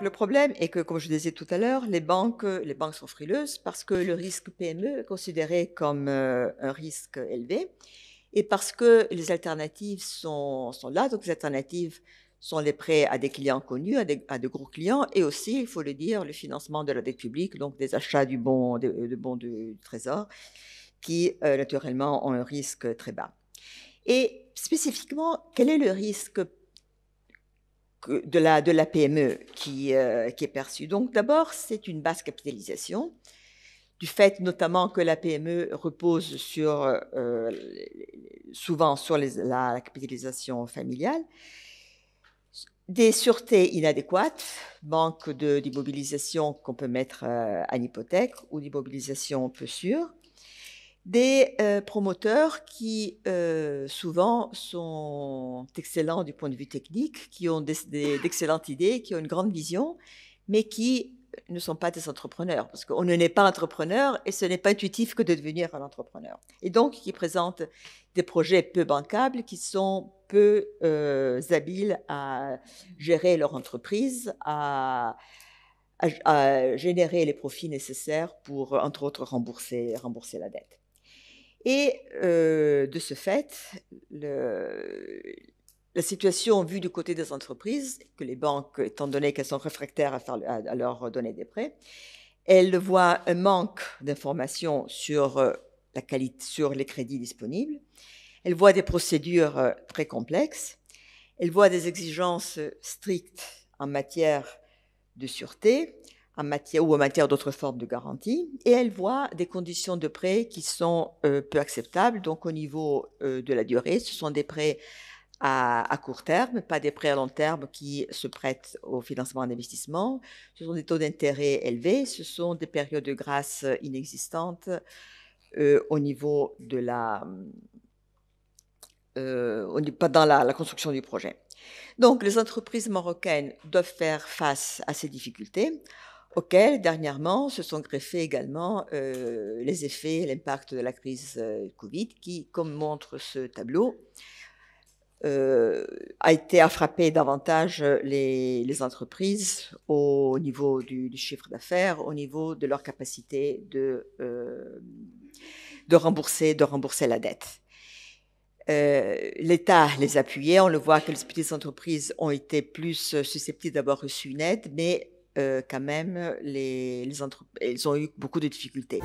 le problème est que, comme je disais tout à l'heure, les banques, les banques sont frileuses parce que le risque PME est considéré comme euh, un risque élevé et parce que les alternatives sont, là. Donc, les alternatives sont les prêts à des clients connus, à, de gros clients, et aussi, il faut le dire, le financement de la dette publique, donc des achats du bon, de, bons du trésor, qui euh, naturellement ont un risque très bas. Et spécifiquement, quel est le risque de la, PME qui, euh, qui est perçu Donc d'abord, c'est une basse capitalisation, du fait notamment que la PME repose euh, souvent sur la, capitalisation familiale, des sûretés inadéquates, manque d'immobilisation qu'on peut mettre euh, hypothèque ou d'immobilisation peu sûre, des euh, promoteurs qui euh, souvent sont excellents du point de vue technique, qui ont d'excellentes idées, qui ont une grande vision, mais qui ne sont pas des entrepreneurs, parce qu'on ne naît pas entrepreneur et ce n'est pas intuitif que de devenir un entrepreneur. Et donc, qui présentent des projets peu bancables, qui sont peu euh, habiles à gérer leur entreprise, à, générer les profits nécessaires pour, entre autres, rembourser la dette. Et de ce fait, la situation vue du côté des entreprises, que les banques, étant donné qu'elles sont réfractaires à, leur donner des prêts, elles voient un manque d'informations sur, sur les crédits disponibles, elles voient des procédures très complexes, elles voient des exigences strictes en matière de sûreté, ou en matière d'autres formes de garantie, et elle voit des conditions de prêt qui sont euh, peu acceptables. Donc au niveau euh, de la durée, ce sont des prêts à, court terme, pas des prêts à long terme qui se prêtent au financement d'investissement. Ce sont des taux d'intérêt élevés, ce sont des périodes de grâce inexistantes euh, au niveau de la, dans la, la construction du projet. Donc les entreprises marocaines doivent faire face à ces difficultés auxquels, dernièrement, se sont greffés également euh, les effets, l'impact de la crise euh, Covid, qui, comme montre ce tableau, euh, a été à frapper davantage les, entreprises au niveau du, chiffre d'affaires, au niveau de leur capacité de, de, rembourser, de rembourser la dette. L'État les appuyait, on le voit que les petites entreprises ont été plus susceptibles d'avoir reçu une aide, mais euh, quand même, les, les elles ont eu beaucoup de difficultés.